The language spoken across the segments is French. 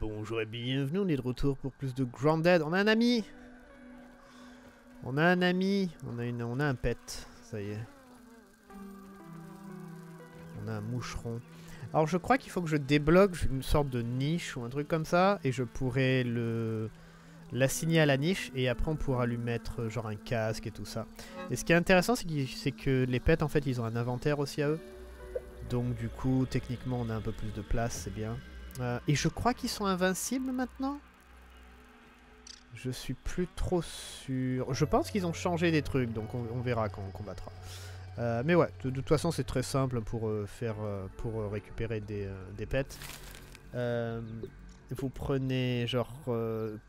Bonjour et bienvenue, on est de retour pour plus de Grounded. On a un ami On a un ami, on a, un pet, ça y est. On a un moucheron. Alors je crois qu'il faut que je débloque une sorte de niche ou un truc comme ça, et je pourrais le l'assigner à la niche, et après on pourra lui mettre euh, genre un casque et tout ça. Et ce qui est intéressant, c'est que les pets, en fait, ils ont un inventaire aussi à eux. Donc du coup, techniquement, on a un peu plus de place, c'est bien. Euh, et je crois qu'ils sont invincibles maintenant Je suis plus trop sûr. Je pense qu'ils ont changé des trucs, donc on, verra quand on combattra. Euh, mais ouais, de, toute façon c'est très simple pour euh, faire pour récupérer des, des pets. vous prenez genre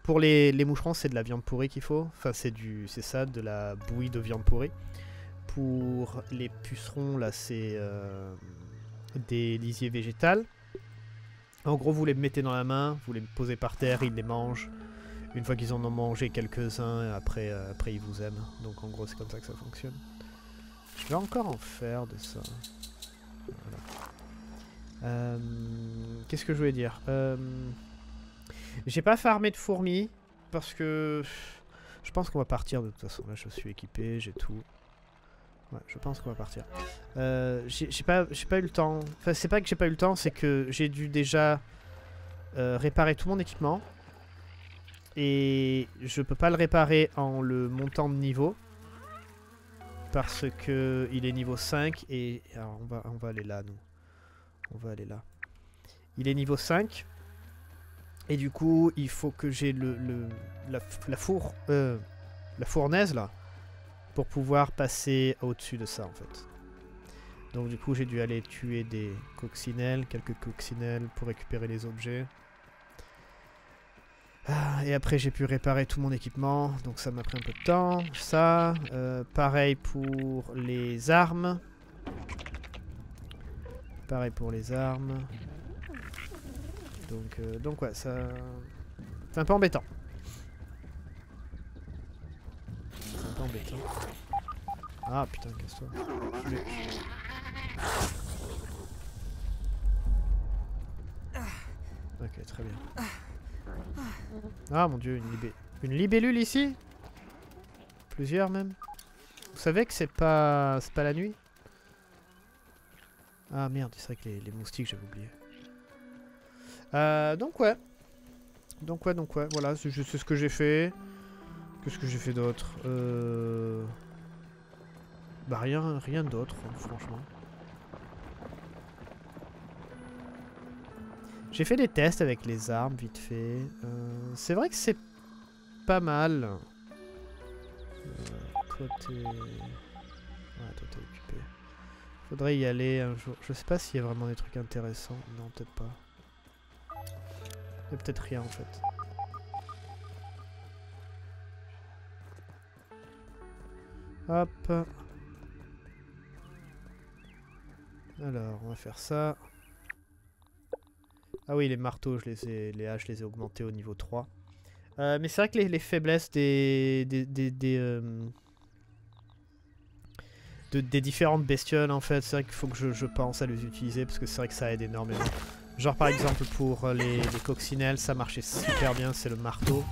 pour les, les moucherons c'est de la viande pourrie qu'il faut. Enfin c'est du c'est ça de la bouillie de viande pourrie. Pour les pucerons là c'est des lisiers végétales. En gros, vous les mettez dans la main, vous les posez par terre, ils les mangent. Une fois qu'ils en ont mangé quelques-uns, après, euh, après ils vous aiment. Donc en gros, c'est comme ça que ça fonctionne. Je vais encore en faire de ça. Euh, qu'est-ce que je voulais dire? Euh, J'ai pas farmé de fourmis parce que je pense qu'on va partir de toute façon. Là, je suis équipé, j'ai tout. Ouais, je pense qu'on va partir. Euh, j'ai pas, eu le temps. Enfin, c'est pas que j'ai pas eu le temps, c'est que j'ai dû déjà euh, réparer tout mon équipement. Et je peux pas le réparer en le montant de niveau. Parce que il est niveau 5 et... Alors on va, on va aller là, nous. On va aller là. Il est niveau 5. Et du coup, il faut que j'ai le, le, la, la four... Euh, la fournaise, là pour pouvoir passer au-dessus de ça en fait. Donc du coup j'ai dû aller tuer des coccinelles, quelques coccinelles pour récupérer les objets. Ah, et après j'ai pu réparer tout mon équipement, donc ça m'a pris un peu de temps. Ça, euh, pareil pour les armes. Pareil pour les armes. Donc, euh, donc ouais, ça... C'est un peu embêtant. Embêtant. Ah putain, casse-toi. Ok, très bien. Ah mon dieu, une, libé une libellule ici? Plusieurs même? Vous savez que c'est pas c'est pas la nuit? Ah merde, c'est vrai que les, moustiques j'avais oublié. Euh, donc ouais. Donc ouais, donc ouais, voilà, c'est ce que j'ai fait. Qu'est-ce que j'ai fait d'autre euh... Bah rien, rien d'autre, franchement. J'ai fait des tests avec les armes, vite fait. Euh, c'est vrai que c'est pas mal. Euh, toi, t'es... Ouais, toi, t'es occupé. Faudrait y aller un jour. Je sais pas s'il y a vraiment des trucs intéressants. Non, peut-être pas. Il y a peut-être rien, en fait. Hop. Alors, on va faire ça. Ah oui, les marteaux, je les ai, les haches, je les ai augmentés au niveau 3. Euh, mais c'est vrai que les, faiblesses des, euh, des différentes bestioles, en fait, c'est vrai qu'il faut que je, pense à les utiliser parce que c'est vrai que ça aide énormément. Genre par exemple pour les coccinelles, ça marchait super bien, c'est le marteau.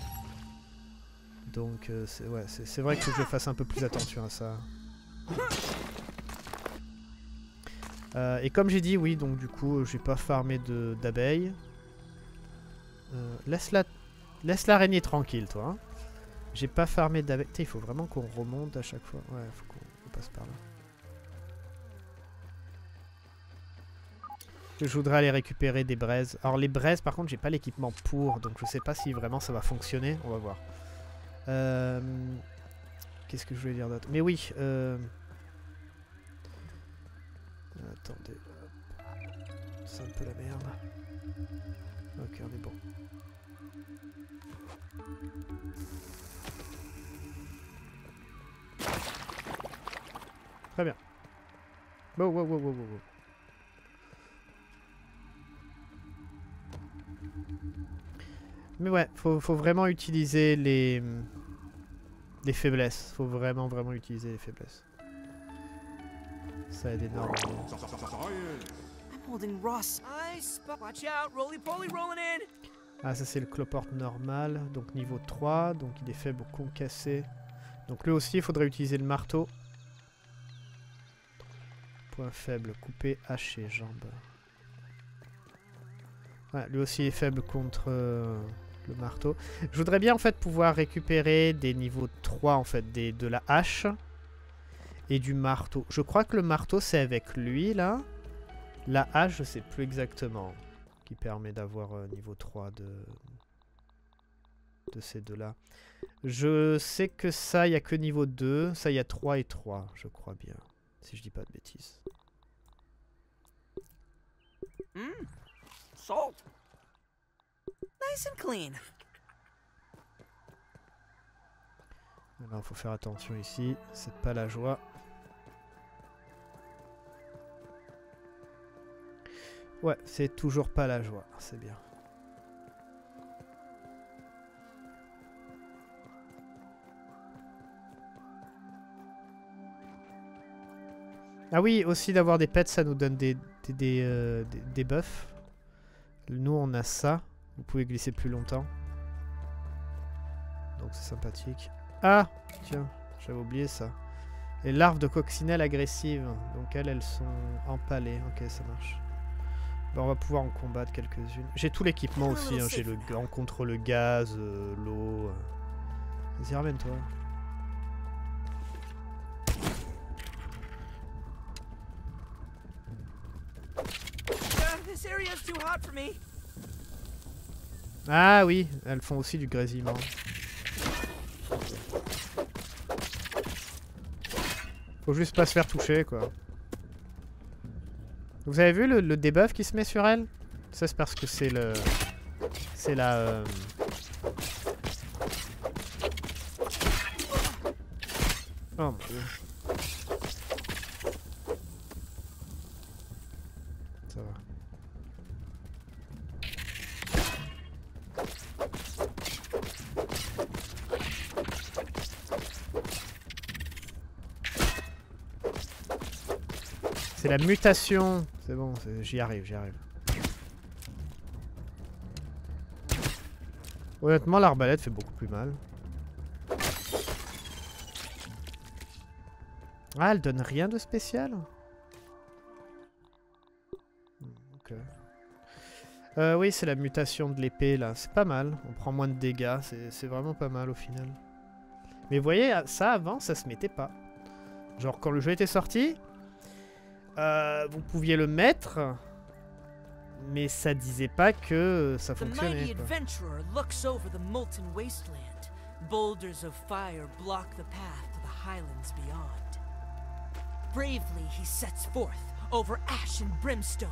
Donc euh, c'est vrai que je fasse un peu plus attention à ça. Euh, et comme j'ai dit, oui, donc du coup, j'ai pas farmé d'abeilles. Euh, laisse la laisse l'araignée tranquille, toi. Hein. J'ai pas farmé d'abeilles. Il faut vraiment qu'on remonte à chaque fois. Ouais, faut qu'on passe par là. Je voudrais aller récupérer des braises. Alors les braises, par contre, j'ai pas l'équipement pour, donc je sais pas si vraiment ça va fonctionner. On va voir. Euh, qu'est-ce que je voulais dire d'autre? Mais oui. Euh... Attendez. C'est un peu la merde. Ok, on est bon. Très bien. Wow, wow, wow, wow. Mais ouais, faut, faut vraiment utiliser les, les faiblesses. Faut vraiment, vraiment utiliser les faiblesses. Ça aide énormément. Ah, ça c'est le cloporte normal, donc niveau 3, donc il est faible au concassé. Donc lui aussi, il faudrait utiliser le marteau. Point faible, couper, haché, jambe. Ouais, lui aussi est faible contre euh, le marteau. Je voudrais bien en fait pouvoir récupérer des niveaux 3 en fait, des, de la hache et du marteau. Je crois que le marteau c'est avec lui là. La hache je sais plus exactement. Qui permet d'avoir euh, niveau 3 de, de ces deux là. Je sais que ça il n'y a que niveau 2. Ça il y a 3 et 3 je crois bien. Si je dis pas de bêtises. Salt. Nice and clean. Alors, faut faire attention ici, c'est pas la joie. Ouais, c'est toujours pas la joie, c'est bien. Ah oui, aussi d'avoir des pets, ça nous donne des, des, des, euh, buffs. Nous, on a ça. Vous pouvez glisser plus longtemps. Donc c'est sympathique. Ah Tiens, j'avais oublié ça. Les larves de coccinelle agressives. Donc elles, elles sont empalées. Ok, ça marche. On va pouvoir en combattre quelques-unes. J'ai tout l'équipement aussi. hein. J'ai le gant contre le gaz, euh, l'eau. euh. Vas-y, ramène-toi. Uh. Ah oui, elles font aussi du grésillement. Faut juste pas se faire toucher, quoi. Vous avez vu le, le debuff qui se met sur elle? Ça, c'est parce que c'est le... C'est la... euh, Oh mon dieu. Ça va. C'est la mutation. C'est bon, j'y arrive, j'y arrive. Honnêtement, l'arbalète fait beaucoup plus mal. Ah, elle donne rien de spécial? Hmm, Ok. Euh, oui, c'est la mutation de l'épée, là. C'est pas mal. On prend moins de dégâts. C'est vraiment pas mal, au final. Mais vous voyez, ça, avant, ça se mettait pas. Genre, quand le jeu était sorti, euh, vous pouviez le mettre, mais ça disait pas que ça fonctionnait. mighty quoi. adventurer looks over the molten wasteland. Boulders of fire block the path to the highlands beyond. Bravely he sets forth over ash and brimstone.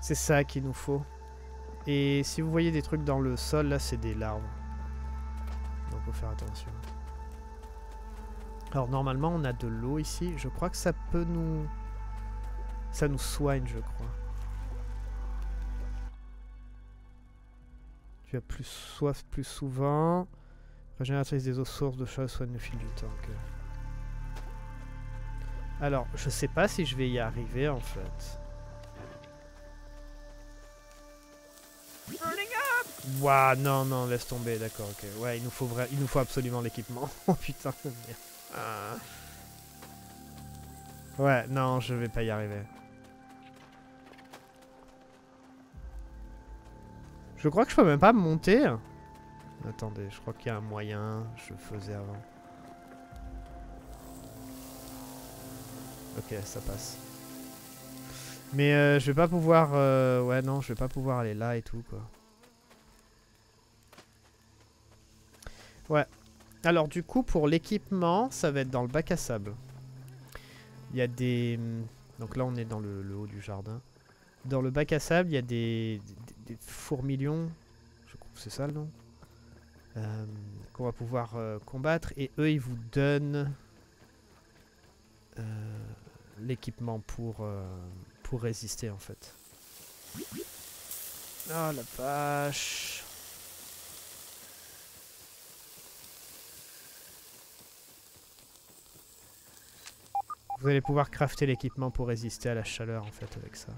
C'est ça qu'il nous faut. Et si vous voyez des trucs dans le sol, là, c'est des larves. Donc, faut faire attention. Alors, normalement, on a de l'eau ici. Je crois que ça peut nous... Ça nous soigne, je crois. Tu as plus soif plus souvent. Régénératrice des eaux sources de choses soigne le fil du temps. Alors, je sais pas si je vais y arriver, en fait. Ouah, non, non, laisse tomber, d'accord, ok. Ouais, il nous faut, il nous faut absolument l'équipement. oh putain, de merde. Ah. Ouais, non, je vais pas y arriver. Je crois que je peux même pas monter. Attendez, je crois qu'il y a un moyen. Je faisais avant. Ok, ça passe. Mais euh, je vais pas pouvoir... euh, Ouais, non, je vais pas pouvoir aller là et tout, quoi. Ouais. Alors du coup, pour l'équipement, ça va être dans le bac à sable. Il y a des... hum, Donc là, on est dans le, haut du jardin. Dans le bac à sable, il y a des, des. Je crois que c'est ça le nom. Euh, Qu'on va pouvoir euh, combattre. Et eux, ils vous donnent euh, l'équipement pour, résister en fait. Oh la vache. Vous allez pouvoir crafter l'équipement pour résister à la chaleur en fait avec ça.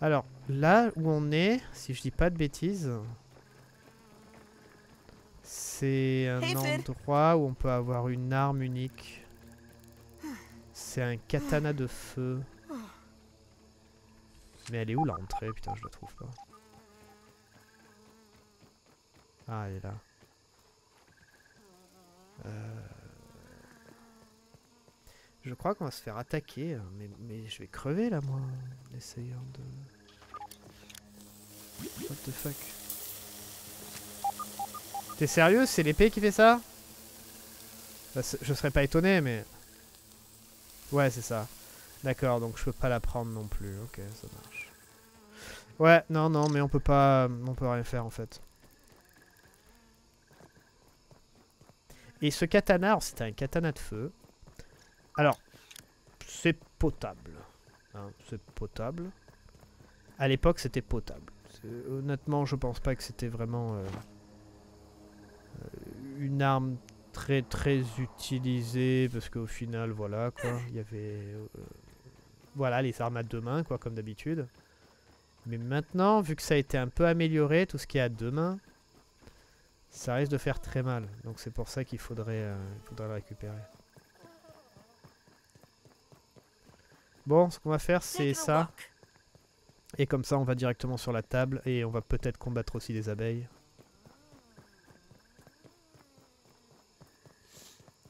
Alors, là où on est, si je dis pas de bêtises, c'est un endroit où on peut avoir une arme unique. C'est un katana de feu. Mais elle est où l'entrée? Putain, je la trouve pas. Ah, elle est là. Euh, Je crois qu'on va se faire attaquer, hein, mais, je vais crever là, moi, en essayant de... What the fuck? T'es sérieux? C'est l'épée qui fait ça? Bah, Je serais pas étonné, mais... Ouais, c'est ça. D'accord, donc je peux pas la prendre non plus. Ok, ça marche. Ouais, non, non, mais on peut pas... On peut rien faire, en fait. Et ce katana, c'était un katana de feu. Alors, c'est potable. hein, c'est potable. À l'époque, c'était potable. Honnêtement, je pense pas que c'était vraiment euh, euh, une arme très très utilisée parce qu'au final, voilà quoi, il y avait euh, voilà les armes à deux mains quoi, comme d'habitude. Mais maintenant, vu que ça a été un peu amélioré, tout ce qui est à deux mains, ça risque de faire très mal. Donc c'est pour ça qu'il faudrait, faudrait le récupérer. Bon, ce qu'on va faire, c'est ça. Et comme ça, on va directement sur la table et on va peut-être combattre aussi des abeilles.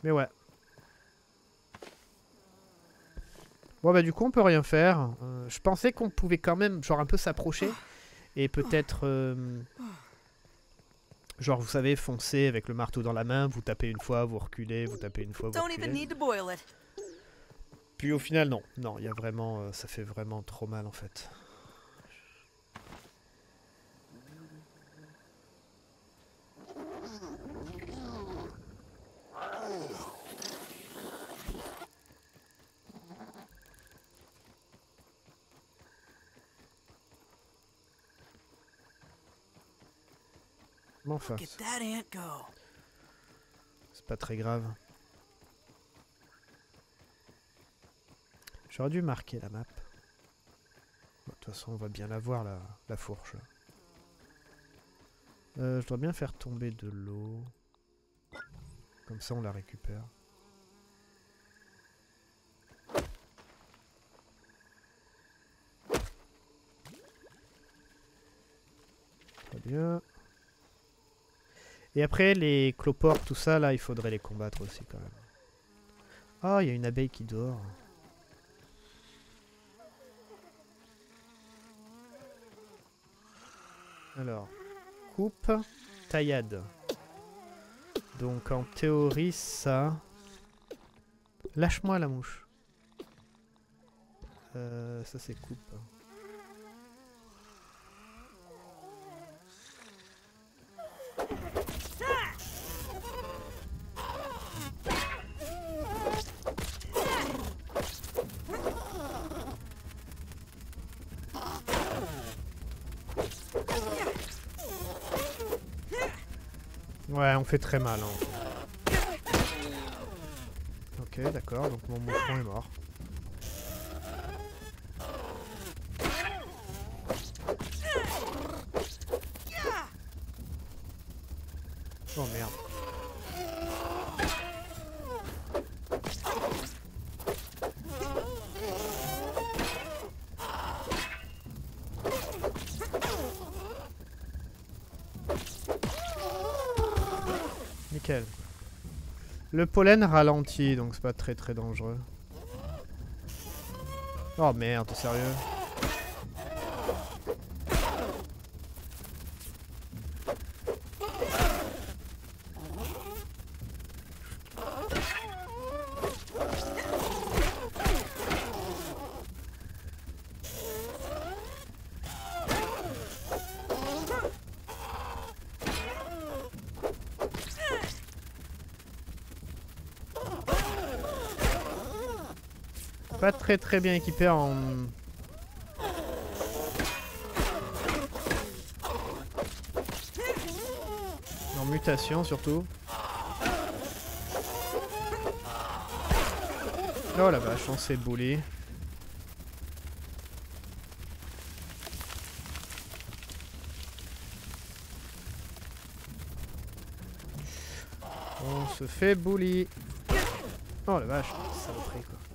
Mais ouais. Bon bah du coup on peut rien faire. Euh, je pensais qu'on pouvait quand même genre un peu s'approcher et peut-être euh, genre vous savez foncer avec le marteau dans la main, vous tapez une fois, vous reculez, vous tapez une fois, vous reculez. need to boil it. Puis au final non, non, il y a vraiment euh, ça fait vraiment trop mal en fait. Enfin, c'est pas très grave. J'aurais dû marquer la map. De toute façon, on va bien la voir, la, la fourche. Euh, je dois bien faire tomber de l'eau. Comme ça, on la récupère. Très bien. Et après, les cloportes, tout ça, là, il faudrait les combattre aussi, quand même. Ah, il y a une abeille qui dort. Alors, coupe, taillade. Donc en théorie, ça... Lâche-moi la mouche. Euh, ça c'est coupe. Ouais, on fait très mal. hein. Ok, d'accord, donc mon moucheron est mort. Oh merde. Nickel. Le pollen ralentit, donc c'est pas très très dangereux. Oh merde, sérieux? pas très très bien équipé en... Mutation surtout. Oh la vache, on s'est boulé. On se fait bully. Oh la vache, ça saloperie quoi.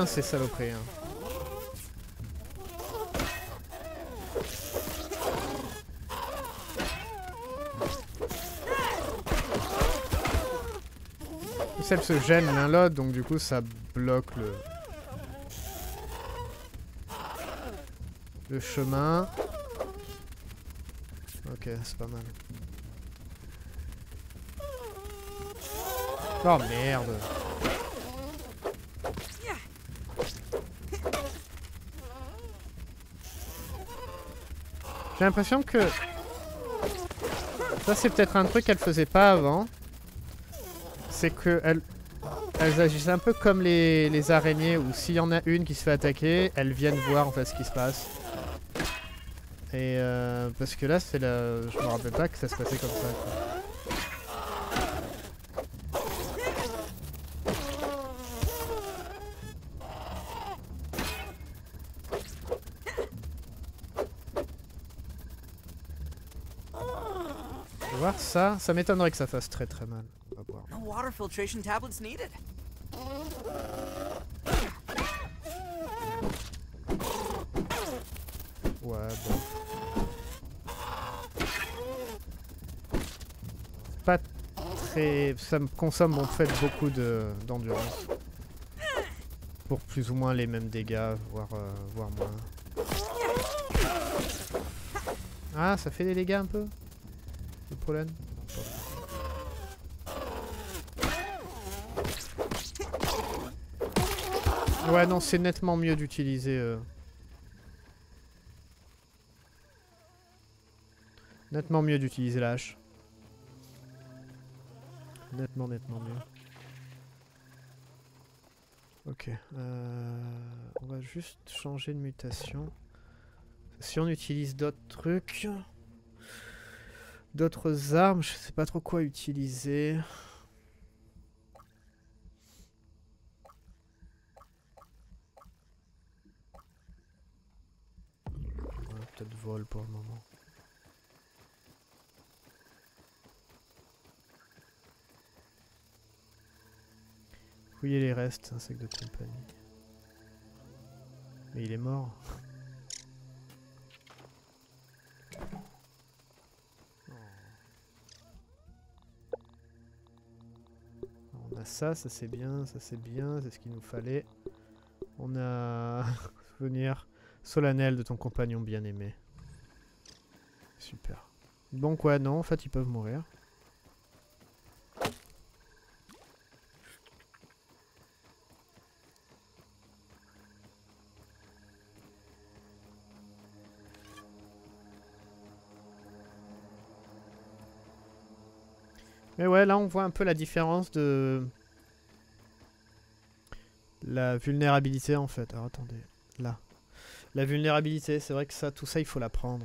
Hein, ces saloperies. Hein. Se gênent l'un l'autre, donc du coup ça bloque le... Le chemin. Ok, c'est pas mal. Oh merde J'ai l'impression que... Ça c'est peut-être un truc qu'elle faisait pas avant c'est que elles, agissent un peu comme les, araignées où s'il y en a une qui se fait attaquer, elles viennent voir en fait ce qui se passe. Et euh, parce que là, c'est la... je me rappelle pas que ça se passait comme ça. Ça, ça m'étonnerait que ça fasse très très mal. water filtration tablets needed. Ouais, bon. Pas très... Ça me consomme en fait beaucoup d'endurance. Pour plus ou moins les mêmes dégâts, voire, euh, voire moins. Ah, ça fait des dégâts un peu? Le Ouais, non, c'est nettement mieux d'utiliser... Euh... Nettement mieux d'utiliser la hache. Nettement, nettement mieux. Ok. Euh, on va juste changer de mutation. Si on utilise d'autres trucs... D'autres armes, je sais pas trop quoi utiliser. de vol pour le moment. Fouiller les restes, insectes de compagnie. Mais il est mort. Ça, ça c'est bien, ça c'est bien, c'est ce qu'il nous fallait. On a souvenir solennel de ton compagnon bien-aimé. Super. Donc ouais, non, en fait, ils peuvent mourir. Mais ouais, là on voit un peu la différence de... La vulnérabilité en fait. Alors attendez, là. La vulnérabilité, c'est vrai que ça, tout ça, il faut l'apprendre.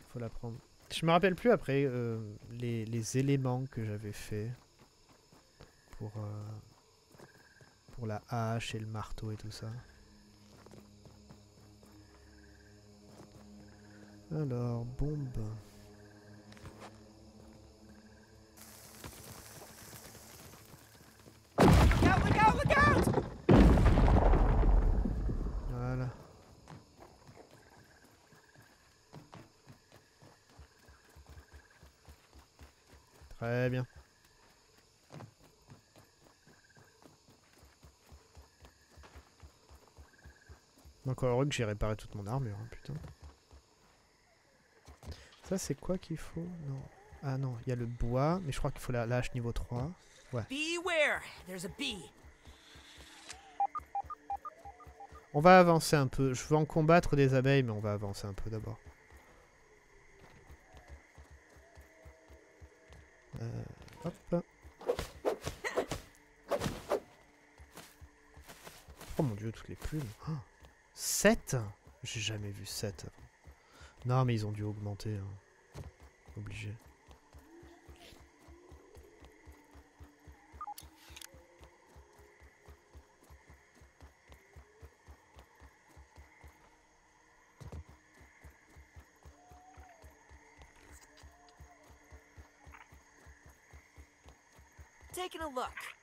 Il faut l'apprendre. Je me rappelle plus après euh, les, éléments que j'avais fait pour, euh, pour la hache et le marteau et tout ça. Alors, bombe. Très bien. Encore heureux que j'ai réparé toute mon armure, hein, putain. Ça, c'est quoi qu'il faut? Non. Ah non, il y a le bois, mais je crois qu'il faut la lâche niveau 3. Ouais. On va avancer un peu. Je veux en combattre des abeilles, mais on va avancer un peu d'abord. Euh, hop. Plumes. 7 oh, J'ai jamais vu 7 avant. Non, mais ils ont dû augmenter. hein. Obligé. Taking a look.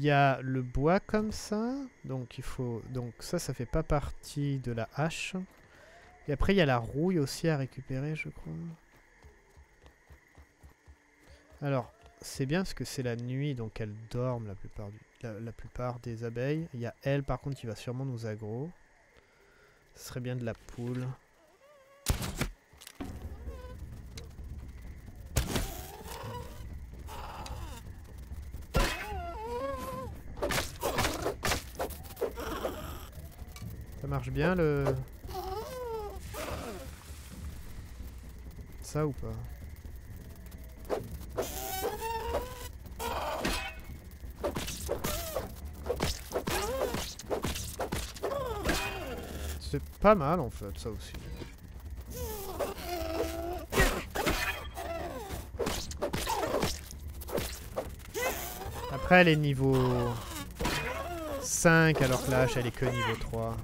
Y a le bois comme ça. Donc il faut. Donc ça, ça fait pas partie de la hache. Et après, il y a la rouille aussi à récupérer, je crois. Alors, c'est bien parce que c'est la nuit, donc elles dorment la plupart, la plupart des abeilles. Il y a elle, par contre, qui va sûrement nous aggro. Ce serait bien de la poule. Bien le... Ça ou pas? C'est pas mal en fait, ça aussi. Après elle est niveau 5 alors que la hache elle est que niveau 3.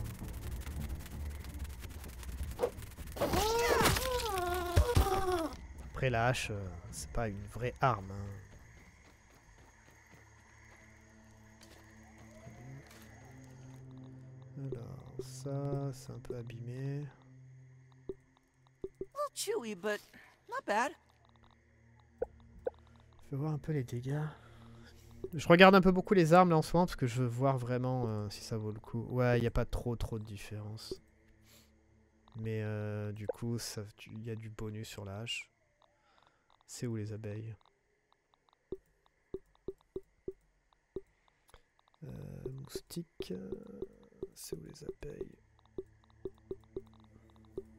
Après la hache, euh, c'est pas une vraie arme. hein. Alors ça, c'est un peu abîmé. Chewy, but not bad. Je vais voir un peu les dégâts. Je regarde un peu beaucoup les armes là en ce moment parce que je veux voir vraiment euh, si ça vaut le coup. Ouais, il n'y a pas trop trop de différence. Mais euh, du coup, il y a du bonus sur la hache. C'est où les abeilles Euh, Moustique. euh, C'est où les abeilles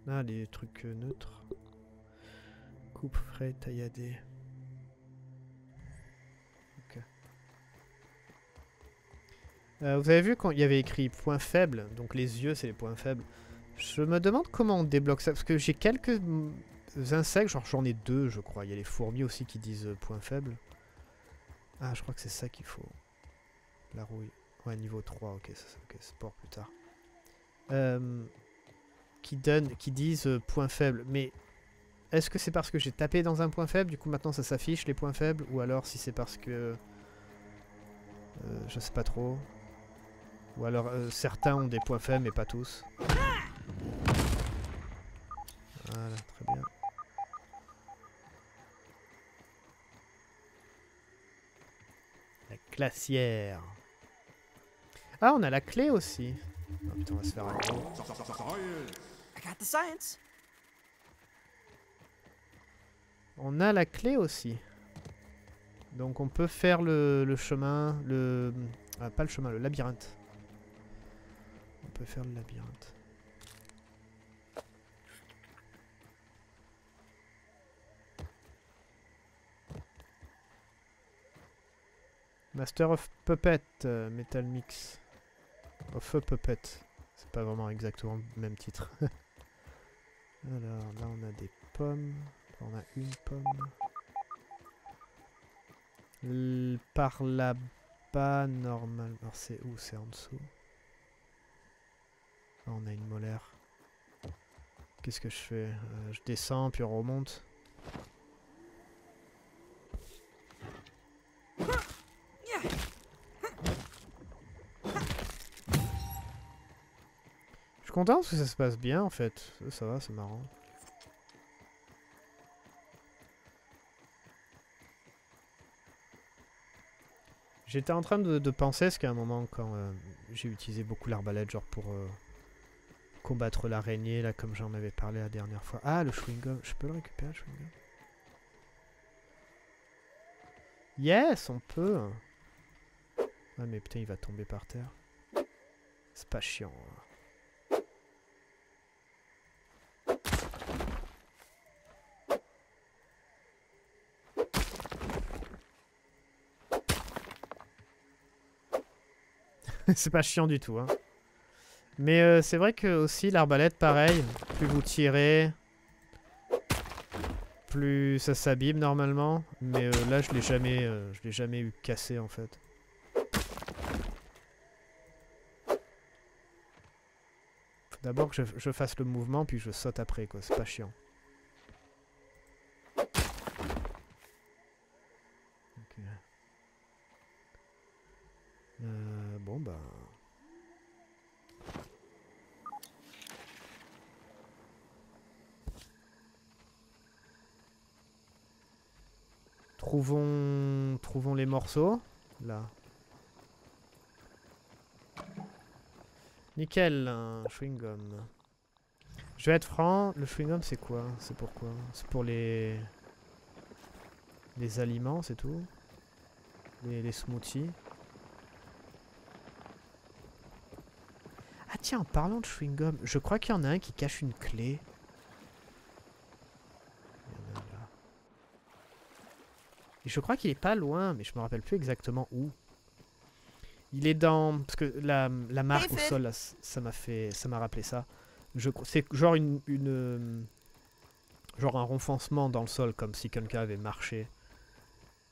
Ah, les trucs neutres. Coupe frais tailladé. Euh, vous avez vu quand il y avait écrit point faible, donc les yeux c'est les points faibles. Je me demande comment on débloque ça, parce que j'ai quelques mm, insectes, genre j'en ai deux je crois. Il y a les fourmis aussi qui disent euh, point faible. Ah je crois que c'est ça qu'il faut. La rouille. Ouais niveau 3, ok, ça, c'est pour plus tard. Euh, qui, donne, qui disent euh, point faible, mais est-ce que c'est parce que j'ai tapé dans un point faible, du coup maintenant ça s'affiche les points faibles, ou alors si c'est parce que... euh, je sais pas trop. Ou alors euh, certains ont des points faibles mais pas tous. Voilà, très bien. Ah, on a la clé aussi. Oh putain, on va se faire a la clé aussi. Donc on peut faire le, le chemin, le... Ah, pas le chemin, le labyrinthe. On peut faire le labyrinthe. Master of Puppet, euh, Metal Mix. Of a Puppet. C'est pas vraiment exactement le même titre. Alors là on a des pommes. On a une pomme. Par là-bas, normal. Alors c'est où? C'est en dessous. Ah, on a une molaire. Qu'est-ce que je fais? Euh, Je descends, puis on remonte. Content parce que ça se passe bien en fait. Ça, va, c'est marrant. J'étais en train de, de penser, parce qu'à un moment, quand euh, j'ai utilisé beaucoup l'arbalète, genre pour euh, combattre l'araignée, là, comme j'en avais parlé la dernière fois. Ah, le chewing-gum, je peux le récupérer, le chewing-gum? Yes, on peut Ah, mais putain, il va tomber par terre. C'est pas chiant. hein. c'est pas chiant du tout. Hein. Mais euh, c'est vrai que aussi l'arbalète, pareil, plus vous tirez, plus ça s'abîme normalement. Mais euh, là, je l'ai jamais, euh, je l'ai jamais eu cassé en fait. D'abord que je, fasse le mouvement, puis je saute après. C'est pas chiant. Ok. Euh, bon, bah... Trouvons... Les morceaux. Là. Nickel, chewing-gum. Je vais être franc, le chewing-gum c'est quoi? C'est pourquoi C'est pour les... Les aliments, c'est tout? Les, les smoothies? Ah tiens, en parlant de chewing-gum, je crois qu'il y en a un qui cache une clé. Il y en a là. Et je crois qu'il est pas loin, mais je me rappelle plus exactement où. Il est dans... Parce que la, la marque au sol, là, ça m'a fait... Ça m'a rappelé ça. C'est genre une... une euh, genre un renfoncement dans le sol, comme si quelqu'un avait marché.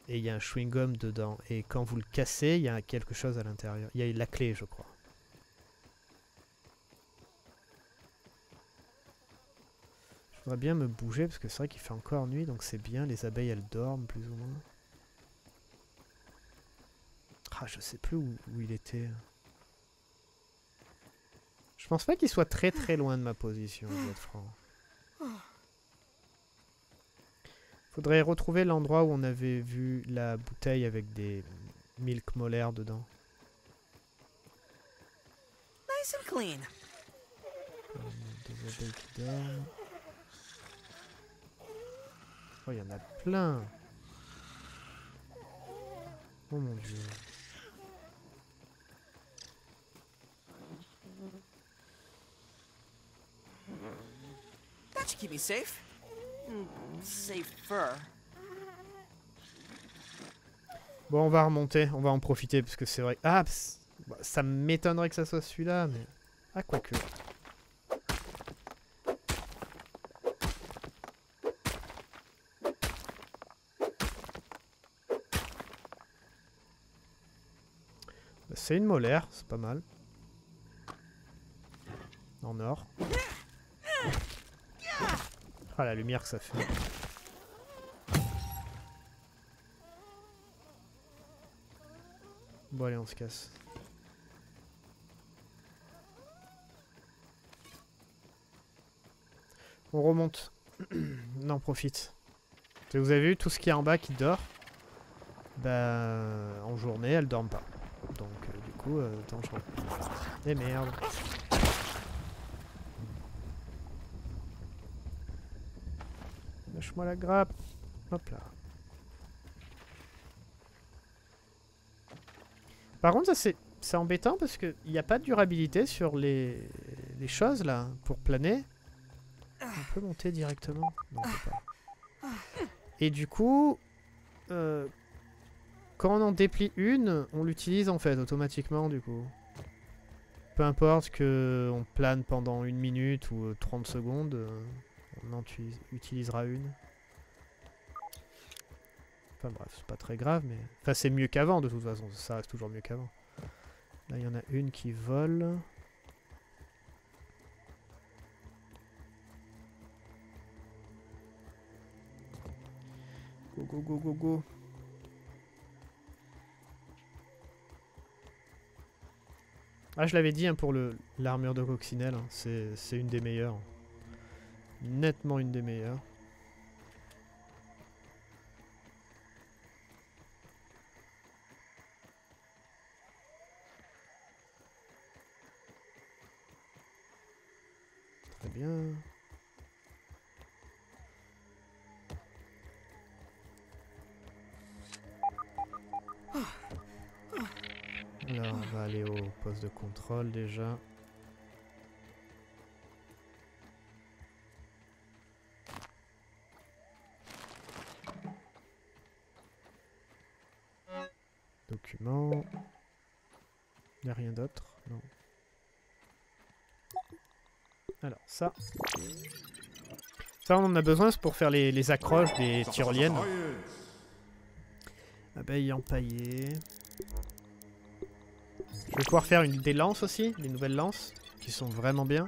Et il y a un chewing-gum dedans. Et quand vous le cassez, il y a quelque chose à l'intérieur. Il y a la clé, je crois. Je voudrais bien me bouger parce que c'est vrai qu'il fait encore nuit, donc c'est bien. Les abeilles, elles dorment plus ou moins. Ah, je sais plus où, où il était. Je pense pas qu'il soit très très loin de ma position, je vais être franc. Faudrait retrouver l'endroit où on avait vu la bouteille avec des milk molaires dedans. Nice and clean. Des abeilles qui dorment. Oh, il y en a plein. Oh mon dieu. That should keep me safe? Safer. Bon, on va remonter, on va en profiter parce que c'est vrai. Ah, bah, ça m'étonnerait que ça soit celui-là, mais. Ah, quoique. C'est une molaire, c'est pas mal. En or. Ah, la lumière que ça fait. Bon, allez, on se casse. On remonte. on en profite. Vous avez vu tout ce qu'il y a en bas qui dort? Bah, en journée, elles dorment pas. Donc, euh, coup, euh, dangereux. Eh merde. Lâche-moi la grappe. Hop là. Par contre, ça c'est c'est embêtant parce qu'il n'y a pas de durabilité sur les, les choses là pour planer. On peut monter directement. Non, on peut pas. Et du coup, euh, quand on en déplie une, on l'utilise en fait automatiquement du coup. Peu importe que on plane pendant une minute ou euh, 30 secondes, euh, on en utilisera une. Enfin bref, c'est pas très grave, mais... Enfin c'est mieux qu'avant de toute façon, ça reste toujours mieux qu'avant. Là il y en a une qui vole. Go go go go go. Ah je l'avais dit hein, pour l'armure de coccinelle, hein, c'est une des meilleures. Nettement une des meilleures. Très bien. Alors, on va aller au poste de contrôle déjà. Documents. Il n'y a rien d'autre Non. Alors, ça. Ça, on en a besoin, c'est pour faire les, les accroches des tyroliennes. Abeilles empaillées. Je vais pouvoir faire une, des lances aussi, des nouvelles lances, qui sont vraiment bien.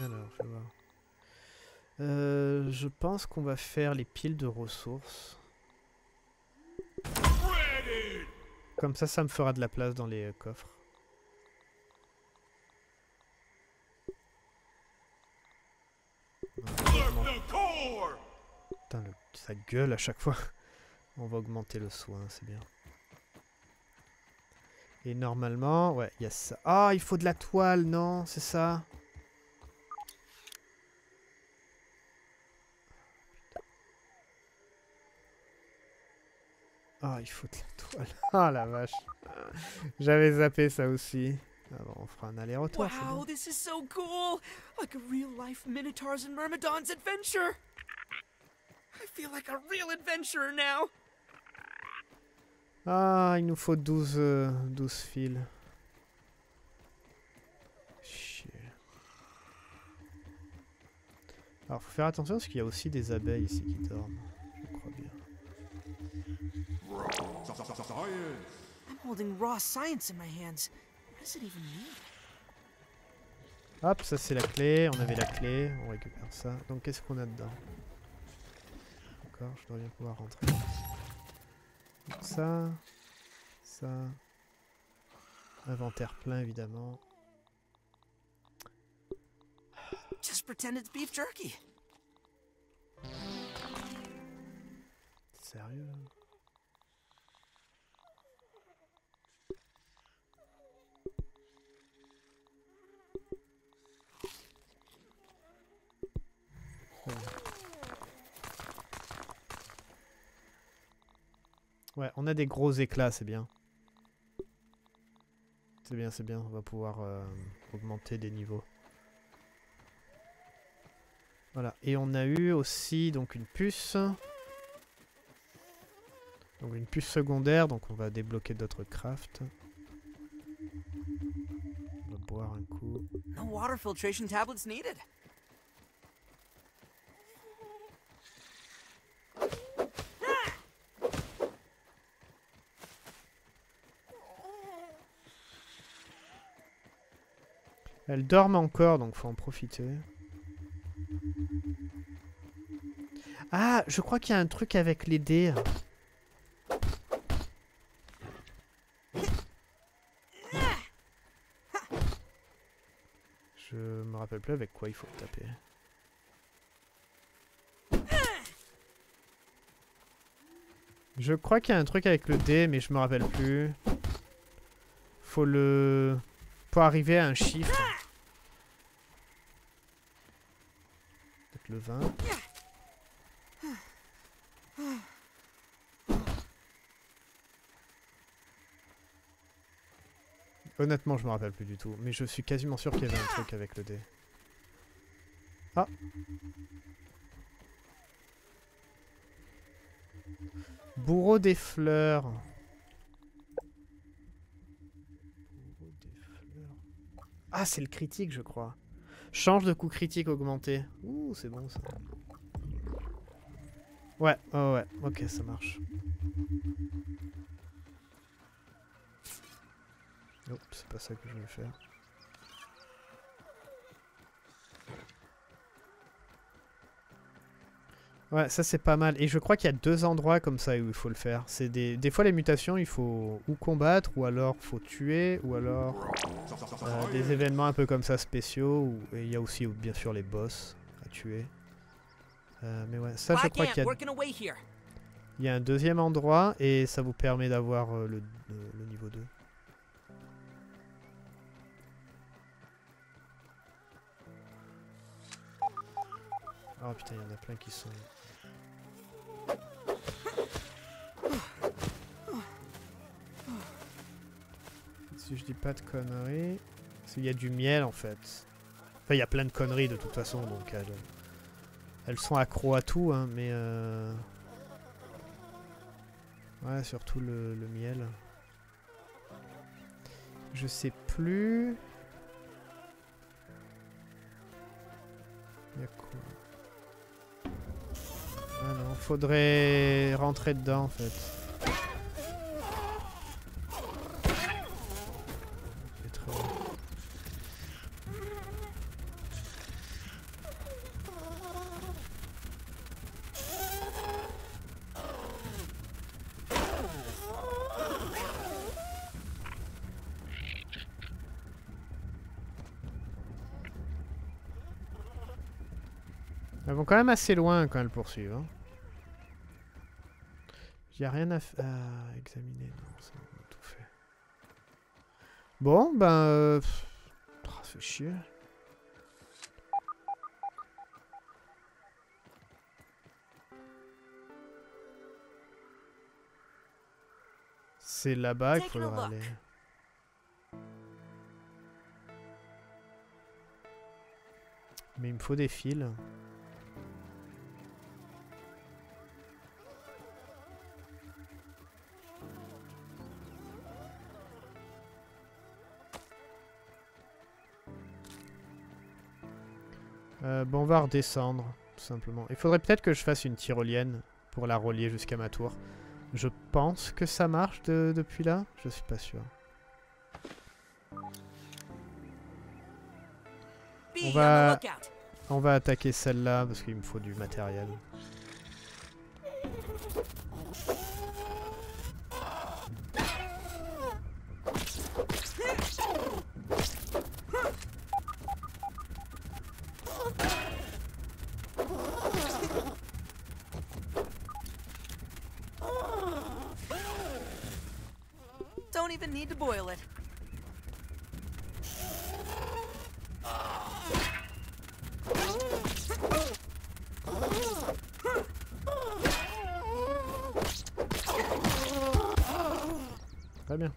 Alors, je vais voir. Euh, je pense qu'on va faire les piles de ressources. Comme ça, ça me fera de la place dans les euh, coffres. Putain, le- ça gueule à chaque fois. On va augmenter le soin, c'est bien. Et normalement, ouais, il y a ça. Ah, il faut de la toile, non C'est ça? Ah, il faut de la toile. Ah la vache. J'avais zappé ça aussi. Ah bon, on fera un aller-retour. Wow, this is so cool! Like a real life Minotaurs and Myrmidons adventure! I feel like a real adventurer now! Ah, il nous faut 12, euh, 12 fils. Chier. Alors, faut faire attention parce qu'il y a aussi des abeilles ici qui dorment. Je crois bien. I'm holding raw science in my hands. What does it even mean? Hop, ça c'est la clé. On avait la clé. On récupère ça. Donc, qu'est-ce qu'on a dedans? D'accord, je dois bien pouvoir rentrer. Donc, ça. Ça. Inventaire plein, évidemment. Just pretend it's beef jerky. Sérieux? là Ouais, on a des gros éclats, c'est bien. C'est bien, c'est bien, on va pouvoir euh, augmenter des niveaux. Voilà, et on a eu aussi donc une puce. Donc une puce secondaire, donc on va débloquer d'autres crafts. On va boire un coup. No water filtration tablets needed. Elles dorment encore, donc faut en profiter. Ah, je crois qu'il y a un truc avec les dés. Je me rappelle plus avec quoi il faut taper. Je crois qu'il y a un truc avec le dé, mais je me rappelle plus. Faut le... Pour arriver à un chiffre. Le 20. Honnêtement, je me rappelle plus du tout. Mais je suis quasiment sûr qu'il y avait un truc avec le dé. Ah Bourreau des fleurs. Bourreau des fleurs. Ah, c'est le critique, je crois. Change de coup critique augmenté. Ouh, c'est bon ça. Ouais, ouais. Ok, ça marche. Oh, c'est pas ça que je voulais faire. Ouais, ça c'est pas mal. Et je crois qu'il y a deux endroits comme ça où il faut le faire. C'est des... des fois les mutations, il faut ou combattre, ou alors faut tuer, ou alors euh, des événements un peu comme ça spéciaux. Ou... Et il y a aussi bien sûr les boss à tuer. Euh, mais ouais, ça je crois qu'il y a il y a un deuxième endroit et ça vous permet d'avoir euh, le, le- le niveau 2. Oh putain, il y en a plein qui sont... Si je dis pas de conneries... Qu'il y a du miel en fait. Enfin, il y a plein de conneries de toute façon, donc elles, elles sont accro à tout, hein, mais... Euh... Ouais, surtout le, le miel. Je sais plus. Y'a quoi Ah non, faudrait rentrer dedans en fait. Elles vont quand même assez loin quand elles poursuivent. Hein. A rien à, examiner. Non, ça, on a tout fait. Bon, ben... euh, oh, ça fait chier. C'est là-bas qu'il faudra aller. Mais il me faut des fils. Euh, bon, on va redescendre, tout simplement. Il faudrait peut-être que je fasse une tyrolienne pour la relier jusqu'à ma tour. Je pense que ça marche de- depuis là? Je suis pas sûr. On va-. On va attaquer celle-là parce qu'il me faut du matériel. Need to boil it. Très bien.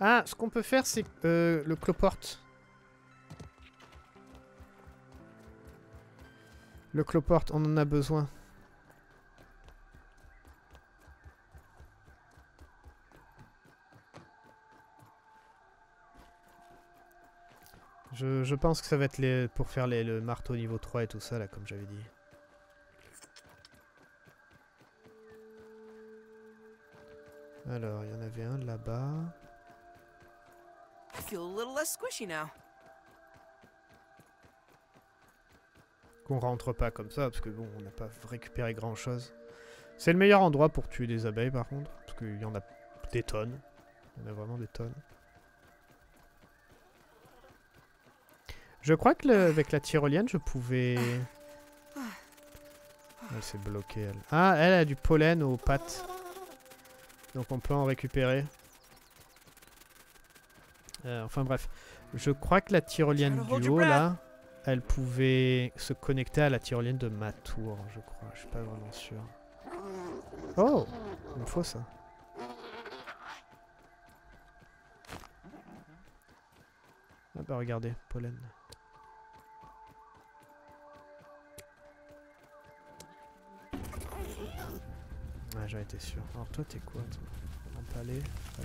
Ah, ce qu'on peut faire, c'est euh, le cloporte. Le cloporte, on en a besoin. Je, je pense que ça va être les, pour faire les, le marteau niveau 3 et tout ça, là, comme j'avais dit. Alors, il y en avait un là-bas. Qu'on rentre pas comme ça, parce que bon, on n'a pas récupéré grand chose. C'est le meilleur endroit pour tuer des abeilles par contre, parce qu'il y en a des tonnes. Il y en a vraiment des tonnes. Je crois que le- avec la tyrolienne, je pouvais... Elle s'est bloquée, elle. Ah, elle a du pollen aux pattes. Donc on peut en récupérer. Euh, enfin bref. Je crois que la tyrolienne du haut, là, elle pouvait se connecter à la tyrolienne de ma tour, je crois. Je suis pas vraiment sûr. Oh Il me faut ça. Ah bah regardez, pollen. Ouais, j'en étais sûr. Alors toi, t'es quoi, toi? Empalé ouais.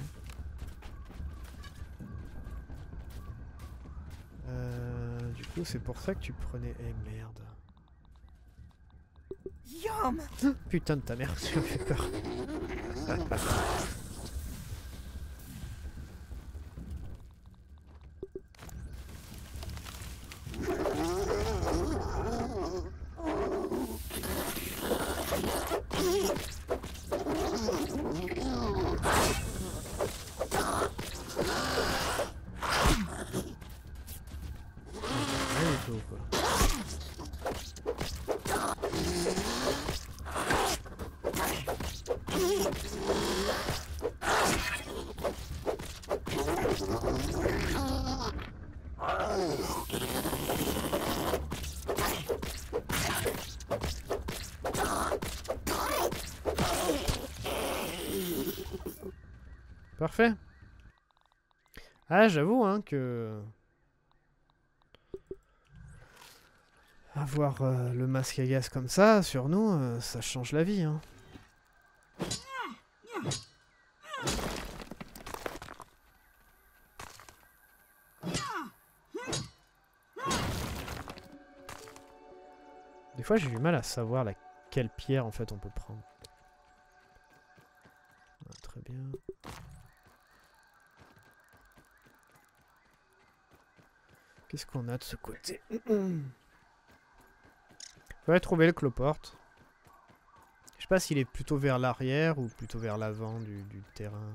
Euh, du coup, c'est pour ça que tu prenais... Eh merde. Yum! Putain de ta mère, tu m'as fait peur. Rien du tout, quoi. Parfait. Ah, j'avoue, hein, que... Avoir euh, le masque à gaz comme ça sur nous, euh, ça change la vie. Hein. Des fois j'ai du mal à savoir laquelle pierre en fait on peut prendre. Ah, très bien. Qu'est-ce qu'on a de ce côté Faudrait trouver le cloporte. Je sais pas s'il est plutôt vers l'arrière ou plutôt vers l'avant du, terrain.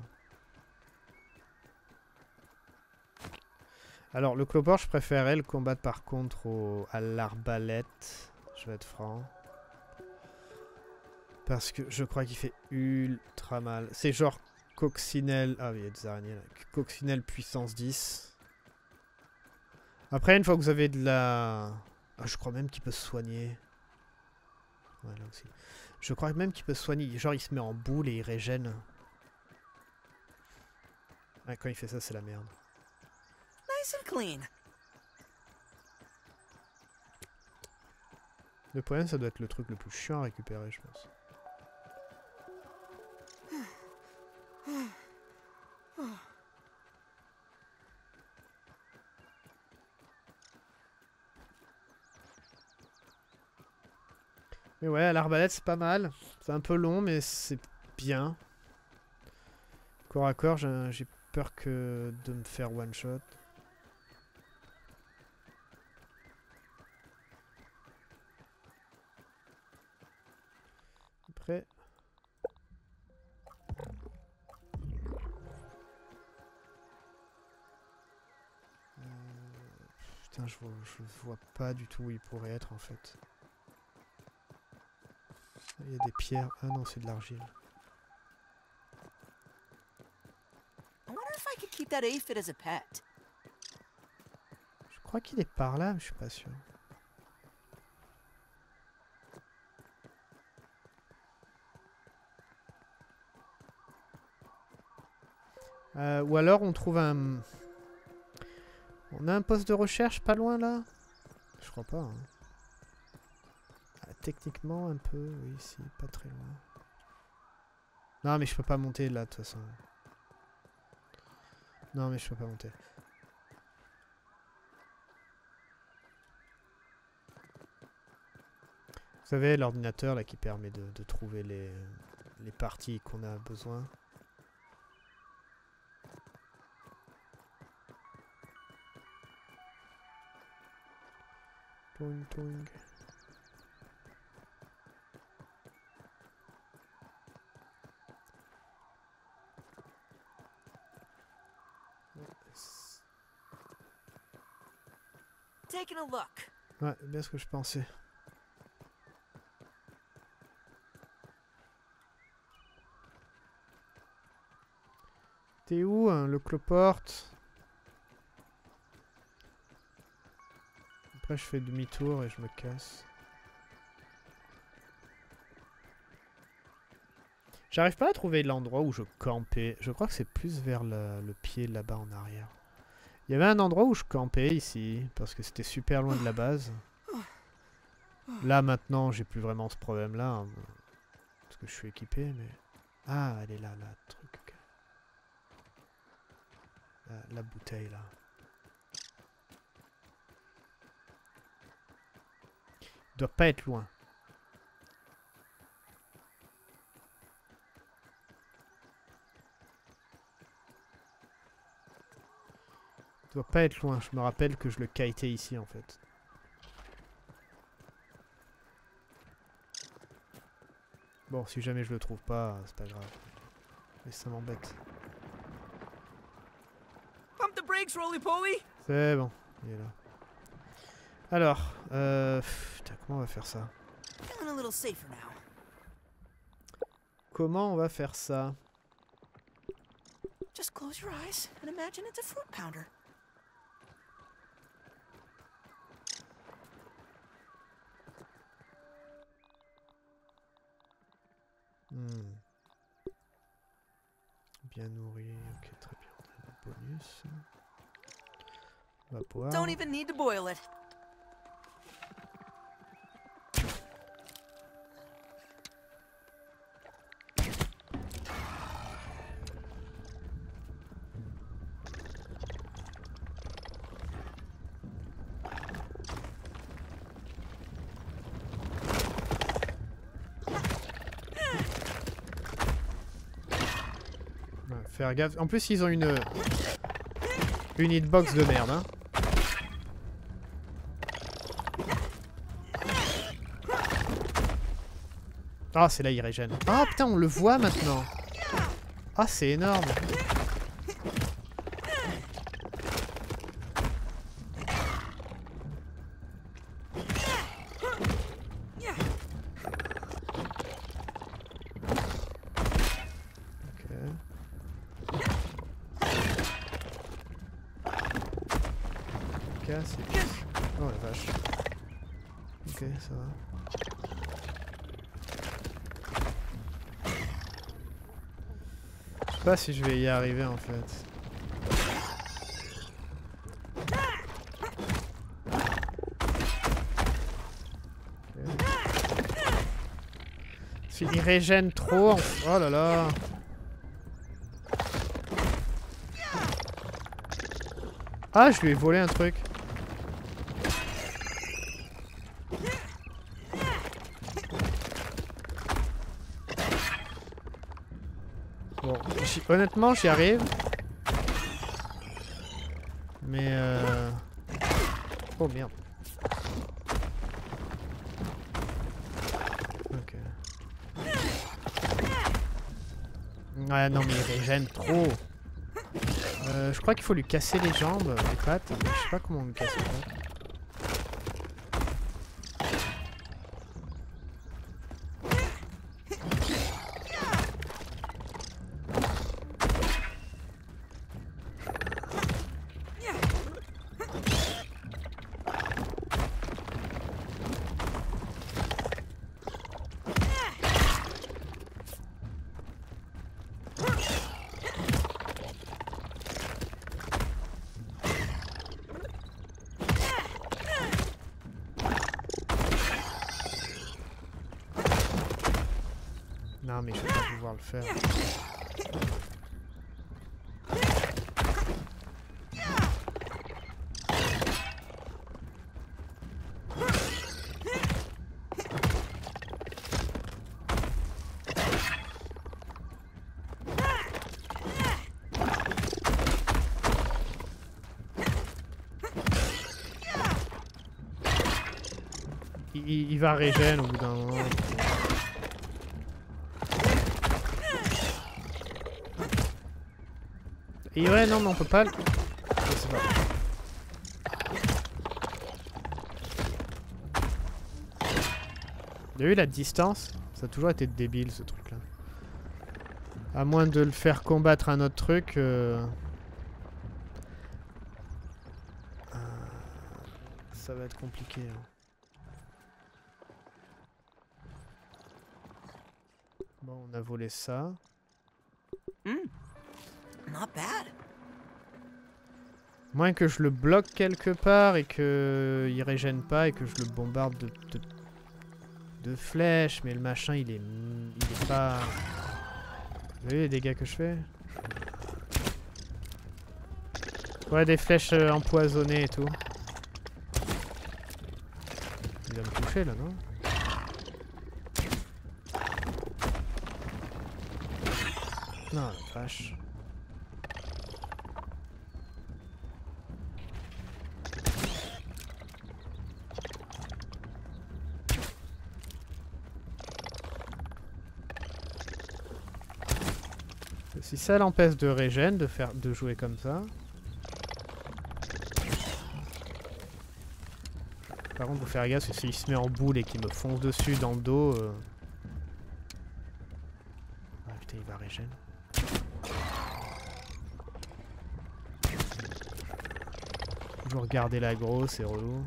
Alors, le cloporte, je préférerais le combattre par contre à l'arbalète. Je vais être franc. Parce que je crois qu'il fait ultra mal. C'est genre coccinelle. Ah oui, il y a des araignées là. Coccinelle puissance 10. Après, une fois que vous avez de la... Ah, je crois même qu'il peut se soigner. Voilà aussi. Je crois même qu'il peut se soigner. Genre, il se met en boule et il régène. Ah, quand il fait ça, c'est la merde. Nice and clean. Le problème, ça doit être le truc le plus chiant à récupérer, je pense. Mais ouais, à l'arbalète, c'est pas mal. C'est un peu long, mais c'est bien. Corps à corps, j'ai peur que de me faire one shot. Après. Euh, Putain, je vois, je vois pas du tout où il pourrait être en fait. Il y a des pierres. Ah non, c'est de l'argile. I wonder if I could keep that aphid as a pet. Je crois qu'il est par là, mais je suis pas sûr. Euh, ou alors on trouve un... On a un poste de recherche pas loin là? Je crois pas. hein. Techniquement un peu, oui, si, pas très loin. Non mais je peux pas monter là de toute façon. Non mais je peux pas monter. Vous savez, l'ordinateur là qui permet de, de trouver les, les parties qu'on a besoin. Toing, toing. Taking a look. Ouais, bien ce que je pensais. T'es où, hein, le cloporte? Après, je fais demi-tour et je me casse. J'arrive pas à trouver l'endroit où je campais. Je crois que c'est plus vers le, le pied là-bas en arrière. Il y avait un endroit où je campais ici, parce que c'était super loin de la base. Là maintenant, j'ai plus vraiment ce problème-là, hein, parce que je suis équipé, mais... Ah, elle est là, là, truc. La, la bouteille, là. Il doit pas être loin. Il doit pas être loin. Je me rappelle que je le kitais ici, en fait. Bon, si jamais je le trouve pas, c'est pas grave. Mais ça m'embête. C'est bon, il est là. Alors, euh, putain, comment on va faire ça? Feeling a little safer now. Comment on va faire ça? Just close your eyes and imagine it's a fruit pounder. Hmm. Bien nourri, ok, très bien. On a un bonus. On va boire. Don't even need to boil it. En plus, ils ont une... Une hitbox de merde, hein. Ah, c'est là, il régène. Ah, putain, on le voit maintenant. Ah, c'est énorme. Oh la vache. Ok, ça va. Je sais si je vais y arriver en fait. Il régène trop. Oh là là. Ah, je lui ai volé un truc. Bon, honnêtement, j'y arrive. Mais euh... Oh merde. Ok. Ouais, non, mais il régène trop. Euh, je crois qu'il faut lui casser les jambes, les pattes. Je sais pas comment on lui casse les pattes. Non mais je vais pas pouvoir le faire. Il, va régène au bout d'un moment. Et ouais, non, mais on peut pas... Vous vu la distance Ça a toujours été débile ce truc là. À moins de le faire combattre un autre truc. Euh... euh ça va être compliqué. Hein. Bon, on a volé ça. Mm. Bad. Moins que je le bloque quelque part et que il régène pas et que je le bombarde de, de, flèches, mais le machin il est, il est pas... Vous voyez les dégâts que je fais? Ouais, des flèches euh, empoisonnées et tout. Il va me toucher là, non? Non, la vache. Ça l'empêche de régène, de, faire, de jouer comme ça. Par contre, faut faire gaffe, parce que s'il se met en boule et qu'il me fonce dessus dans le dos... Euh... Ah putain, il va régène. Toujours garder la grosse, c'est relou.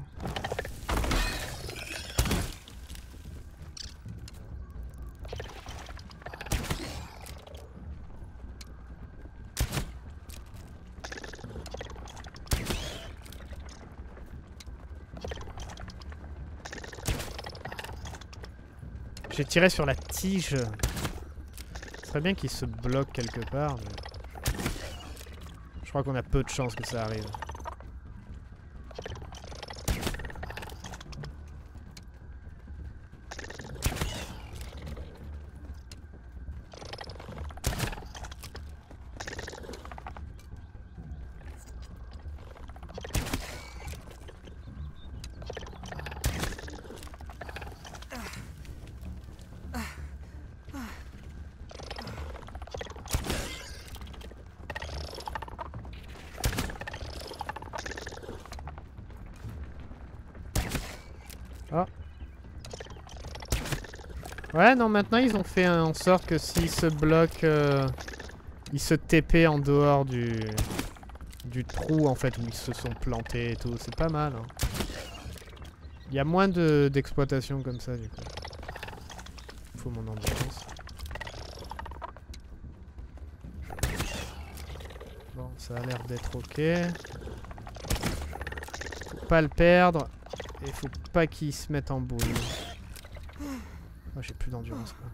Tiré sur la tige. Ce serait bien qu'il se bloque quelque part. Mais... Je crois qu'on a peu de chances que ça arrive. Ouais, maintenant ils ont fait en sorte que s'ils se bloquent, euh, ils se TP en dehors du, du trou en fait où ils se sont plantés et tout. C'est pas mal. Hein. Il y a moins d'exploitation comme ça du coup. Faut mon ambulance. Bon, ça a l'air d'être ok. Faut pas le perdre. Et faut pas qu'il se mette en boule. Moi j'ai plus d'endurance quoi.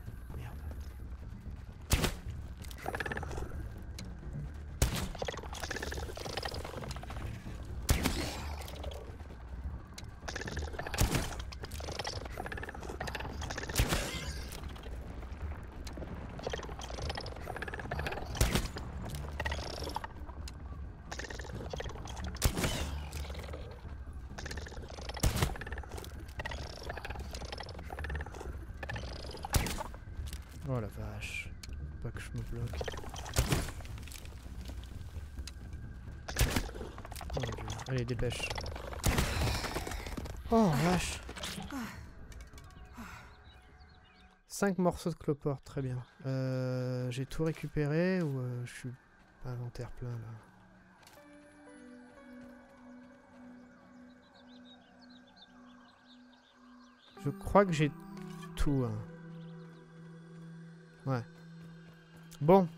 Oh la vache. Faut pas que je me bloque. Oh mon dieu. Allez, dépêche. Oh vache. 5 morceaux de cloporte, très bien. Euh, J'ai tout récupéré ou euh, je suis inventaire plein là Je crois que j'ai tout. Hein. Ouais. Bon.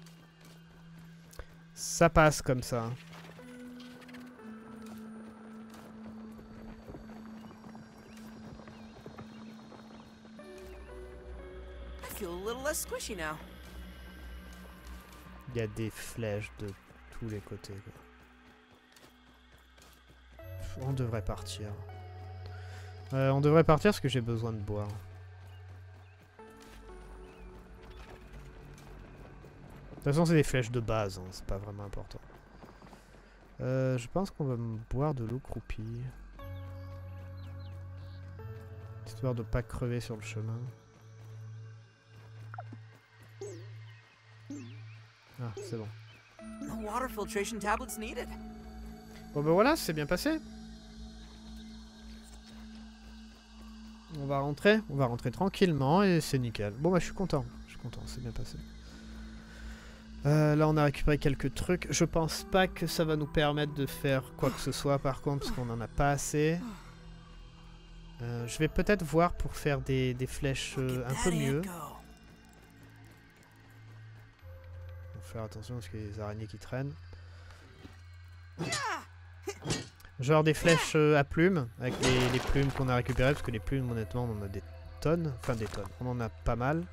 Ça passe comme ça. Il y a des flèches de tous les côtés. On devrait partir. Euh, on devrait partir parce que j'ai besoin de boire. De toute façon, c'est des flèches de base, hein, c'est pas vraiment important. Euh, je pense qu'on va boire de l'eau croupie. Histoire de pas crever sur le chemin. C'est bon. No water filtration tablets needed. Bon ben voilà, c'est bien passé. On va rentrer, on va rentrer tranquillement et c'est nickel. Bon bah je suis content, je suis content, c'est bien passé. Euh, là on a récupéré quelques trucs. Je pense pas que ça va nous permettre de faire quoi que ce soit par contre parce qu'on en a pas assez. Euh, je vais peut-être voir pour faire des, des flèches euh, un peu mieux. Faire attention parce qu'il y a des araignées qui traînent. Genre des flèches euh, à plumes, avec les, les plumes qu'on a récupérées, parce que les plumes, honnêtement, on en a des tonnes. Enfin, des tonnes. On en a pas mal.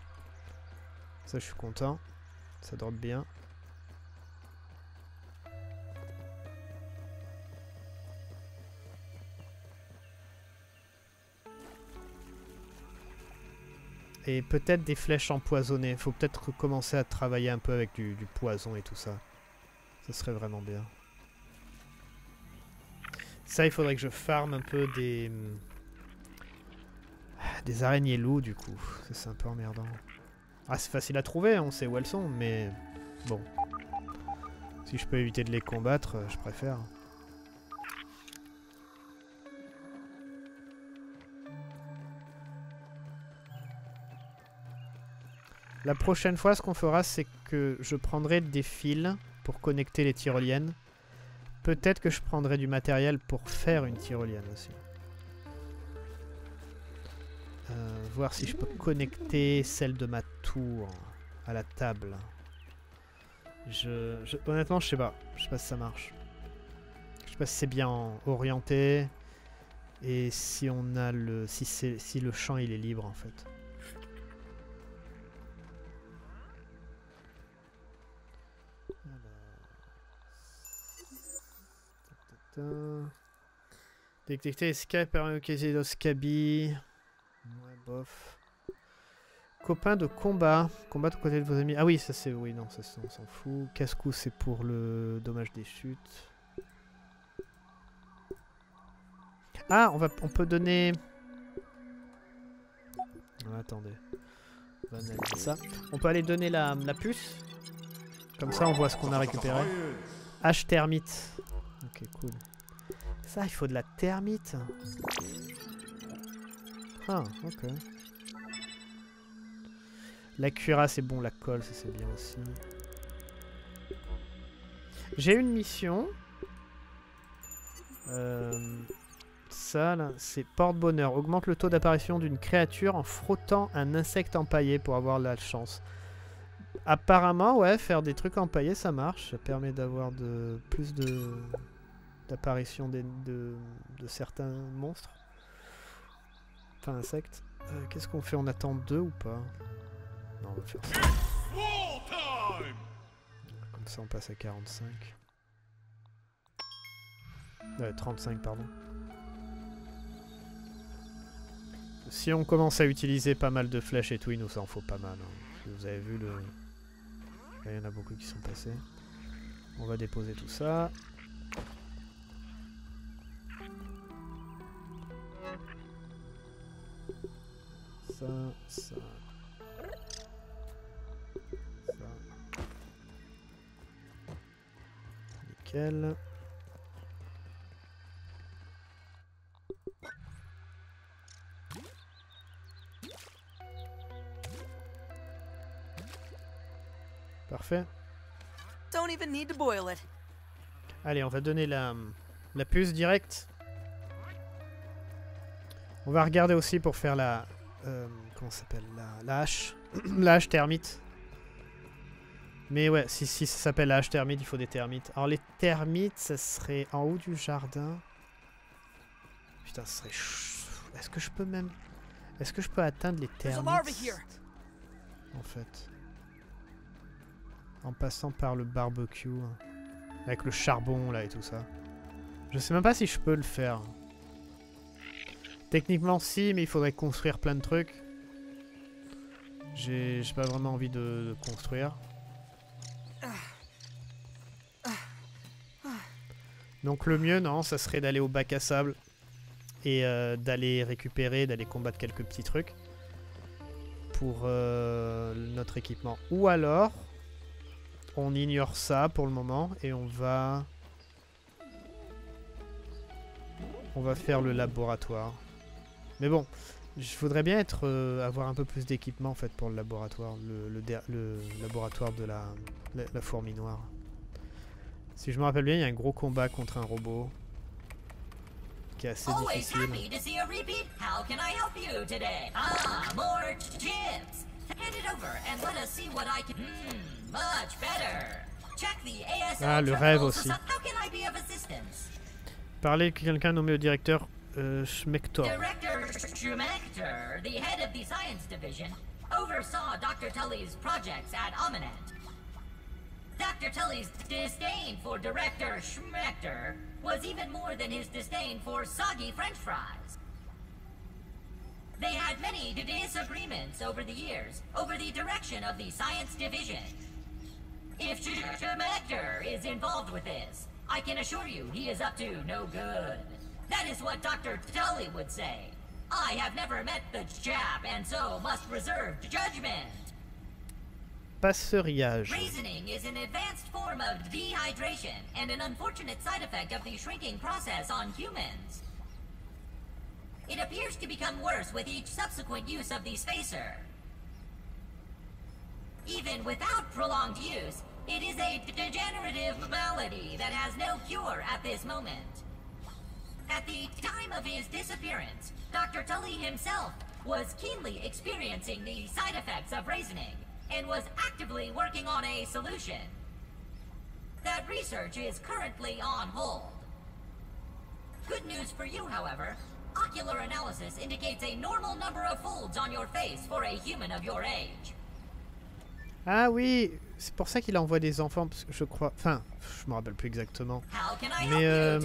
Ça, je suis content. Ça drop bien. Et peut-être des flèches empoisonnées. Faut peut-être commencer à travailler un peu avec du, poison et tout ça. Ça serait vraiment bien. Ça, il faudrait que je farme un peu des... hum, Des araignées loups, du coup. C'est un peu emmerdant. Ah, c'est facile à trouver, on sait où elles sont, mais... Bon. Si je peux éviter de les combattre, euh, je préfère. La prochaine fois, ce qu'on fera, c'est que je prendrai des fils pour connecter les tyroliennes. Peut-être que je prendrai du matériel pour faire une tyrolienne aussi. Euh, voir si je peux connecter celle de ma tour à la table. Je, je- honnêtement, je sais pas. Je sais pas si ça marche. Je sais pas si c'est bien orienté et si on a le si si le champ il est libre en fait. Alors. Détecter escape permet d'occaser l'oscabie. Ouais, bof. Copain de combat. Combattre aux côtés de vos amis. Ah oui, ça c'est. Oui, non, ça c'est- on s'en fout. Casse-cou, c'est pour le dommage des chutes. Ah, on, va, on peut donner. Ah, attendez. On va ça. On peut aller donner la, la puce. Comme ça, on voit ce qu'on a récupéré. H thermite. Ok, cool. Ça, il faut de la thermite. Ah, ok. La cuirasse c'est bon, la colle, ça c'est bien aussi. J'ai une mission. Euh, ça, là, c'est porte-bonheur. Augmente le taux d'apparition d'une créature en frottant un insecte empaillé pour avoir la chance. Apparemment, ouais, faire des trucs empaillés, ça marche. Ça permet d'avoir de plus de d'apparition de, de, certains monstres. Enfin, insectes. Euh, qu'est-ce qu'on fait? On attend deux ou pas? Non, on va faire ça. Comme ça, on passe à 45. Ouais, 35, pardon. Si on commence à utiliser pas mal de flèches et tout, il nous en faut pas mal. Hein. Vous avez vu le... il y en a beaucoup qui sont passés. On va déposer tout ça. Ça, ça. Ça. Nickel. Parfait. Allez, on va donner la, la puce directe. On va regarder aussi pour faire la... Euh, comment s'appelle la, la hache? la hache termite. Mais ouais, si, si ça s'appelle la hache termite, il faut des termites. Alors les termites, ça serait en haut du jardin. Putain, ce serait... Est-ce que je peux même... Est-ce que je peux atteindre les termites? En fait. En passant par le barbecue. Hein. Avec le charbon là et tout ça. Je sais même pas si je peux le faire. Techniquement si, mais il faudrait construire plein de trucs. J'ai pas vraiment envie de, construire. Donc le mieux, non, ça serait d'aller au bac à sable et euh, d'aller récupérer, d'aller combattre quelques petits trucs pour euh, notre équipement. Ou alors, on ignore ça pour le moment et on va... On va faire le laboratoire. Mais bon, je voudrais bien être euh, avoir un peu plus d'équipement en fait pour le laboratoire, le, le, laboratoire de la, la, fourmi noire. Si je me rappelle bien, il y a un gros combat contre un robot qui est assez difficile. Ah, le rêve aussi. Parler avec quelqu'un nommé au directeur Eh, Schmector. Director Schmector, the head of the science division, oversaw Dr. Tully's projects at Ominent. Dr. Tully's disdain for Director Schmector was even more than his disdain for soggy french fries. They had many disagreements over the years over the direction of the science division. If Schmector is involved with this, I can assure you he is up to no good. That is what Dr. Tully would say. I have never met the chap, and so must reserve judgment. Passeuriage. Reasoning is an advanced form of dehydration and an unfortunate side effect of the shrinking process on humans. It appears to become worse with each subsequent use of the spacer. Even without prolonged use, it is a degenerative malady that has no cure at this moment. At the time of his disappearance, Dr. Tully himself was keenly experiencing the side effects of raisoning and was actively working on a solution. That research is currently on hold. Good news for you, however. Ocular analysis indicates a normal number of folds on your face for a human of your age. Ah oui, c'est pour ça qu'il envoie des enfants, je crois. Enfin, je me rappelle plus exactement. Mais euh,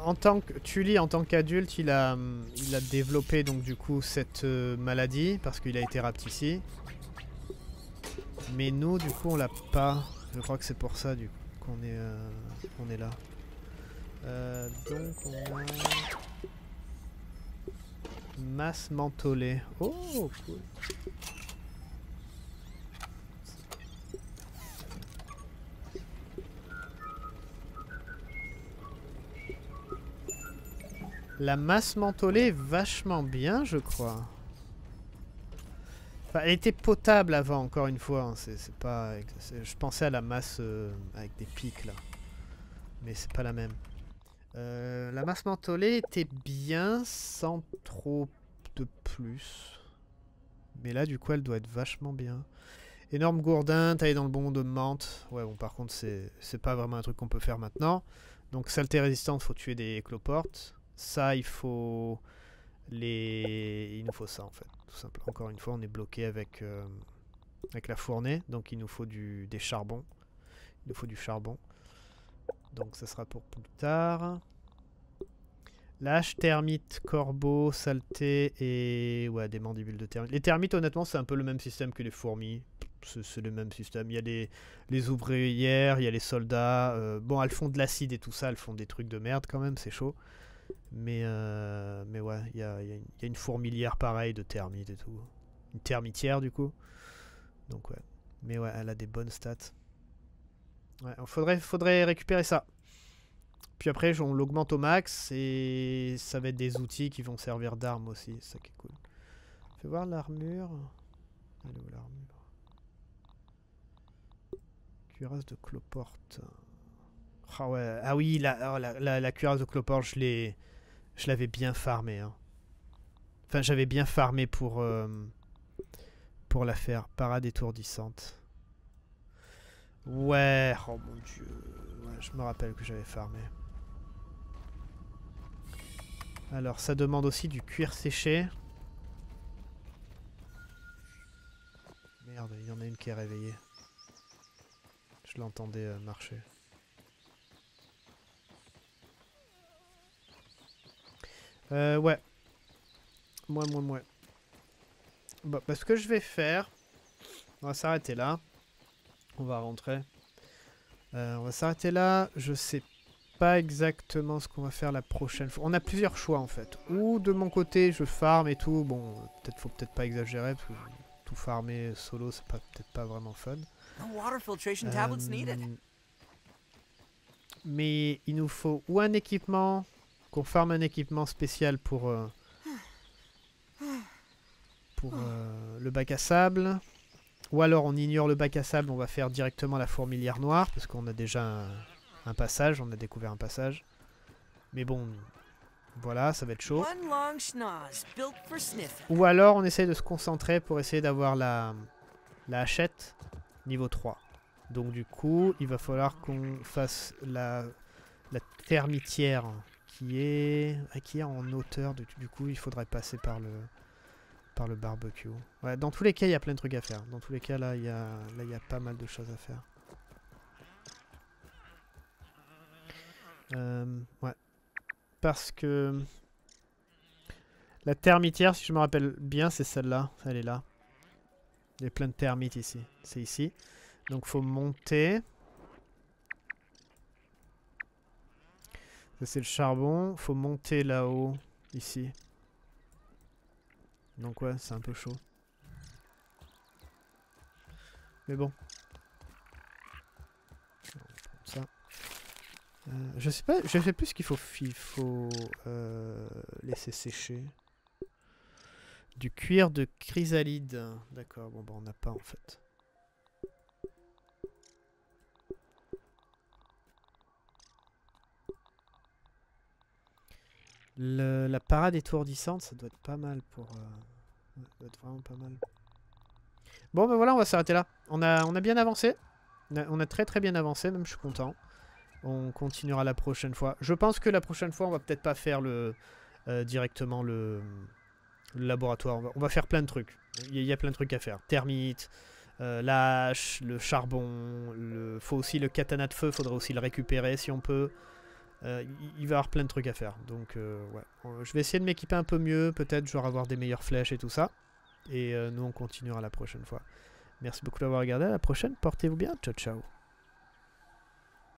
en tant que Tully, en tant qu'adulte, il a, il a développé donc du coup cette euh, maladie parce qu'il a été rapticié. Mais nous, du coup, on l'a pas. Je crois que c'est pour ça du coup qu'on est, euh, on est là. donc on a Masse mentholée. Oh, cool. La masse mentholée est vachement bien, je crois. Elle était potable avant, encore une fois. hein, Je pensais à la masse euh, avec des pics là. Mais c'est pas la même. Euh, la masse mentholée était bien sans trop de plus. Mais là, du coup, elle doit être vachement bien. Énorme gourdin, taillé dans le bon de menthe. Ouais, bon, par contre, c'est pas vraiment un truc qu'on peut faire maintenant. Donc, saleté résistante, faut tuer des cloportes. Ça, il faut les. Il nous faut ça en fait, tout simplement. Encore une fois, on est bloqué avec, euh, avec la fournée, donc il nous faut du, des charbons. Il nous faut du charbon. Donc ça sera pour plus tard. Lâche, termite, corbeau, saleté et ouais, des mandibules de termites. Les termites, honnêtement, c'est un peu le même système que les fourmis. C'est c'est le même système. Il y a les, les ouvrières, il y a les soldats. euh, bon, elles font de l'acide et tout ça, elles font des trucs de merde quand même, c'est chaud. Mais, euh, mais ouais, il y a, y a une fourmilière pareille de termites et tout. Une termitière du coup. Donc ouais. Mais ouais, elle a des bonnes stats. Ouais, faudrait, faudrait récupérer ça. Puis après, on l'augmente au max et ça va être des outils qui vont servir d'armes aussi. C'est ça qui est cool. Fais voir l'armure. Elle est où l'armure? Cuirasse de cloporte. Ah ouais, ah oui, la, la, cuirasse de l'ai, je l'avais bien farmé. hein. Enfin, j'avais bien farmé pour, euh, pour la faire. Parade étourdissante. Ouais, oh mon dieu. Ouais, je me rappelle que j'avais farmé. Alors, ça demande aussi du cuir séché. Merde, il y en a une qui est réveillée. Je l'entendais euh, marcher. Euh, ouais. Moi, moi, moi. Bon, bah, ce que je vais faire, on va s'arrêter là. On va rentrer. Euh, on va s'arrêter là. Je sais pas exactement ce qu'on va faire la prochaine fois. On a plusieurs choix en fait. Ou de mon côté, je farm et tout. Bon, euh, peut-être faut peut-être pas exagérer parce que tout farmer solo, c'est pas peut-être pas vraiment fun. No water filtration tablets needed. Euh, Mais il nous faut ou un équipement, qu'on farme un équipement spécial pour, euh, pour euh, le bac à sable. Ou alors on ignore le bac à sable, on va faire directement la fourmilière noire, parce qu'on a déjà un, un passage, on a découvert un passage. Mais bon, voilà, ça va être chaud. Ou alors on essaye de se concentrer pour essayer d'avoir la, la hachette niveau 3. Donc du coup, il va falloir qu'on fasse la, la termitière qui est, qui est en hauteur. Du, du coup, il faudrait passer par le, par le barbecue. Ouais, dans tous les cas, il y a plein de trucs à faire. Dans tous les cas, là, il y a, là, il y a pas mal de choses à faire. Euh, ouais. Parce que la termitière, si je me rappelle bien, c'est celle-là. Elle est là. Il y a plein de termites ici. C'est ici. Donc faut monter. C'est le charbon. Faut monter là-haut. Ici. Donc ouais, c'est un peu chaud. Mais bon. Ça. Euh, je sais pas, je sais plus ce qu'il faut, il faut euh, laisser sécher. Du cuir de chrysalide. D'accord, bon bah on n'a pas en fait. Le- la parade étourdissante, ça doit être pas mal pour... euh, ça doit être vraiment pas mal. Bon ben voilà, on va s'arrêter là. On a, on a bien avancé. On a, très très bien avancé, même je suis content. On continuera la prochaine fois. Je pense que la prochaine fois, on va peut-être pas faire le euh, directement le, laboratoire. On va, faire plein de trucs. Il y, a- plein de trucs à faire. Termites, euh, le charbon. Le, faut aussi le katana de feu. Faudrait aussi le récupérer si on peut. Euh, il- va y avoir plein de trucs à faire. Donc euh, ouais, Euh, je vais essayer de m'équiper un peu mieux. Peut-être genre avoir des meilleures flèches et tout ça. Et nous, on continuera la prochaine fois. Merci beaucoup d'avoir regardé. À la prochaine. Portez-vous bien. Ciao, ciao.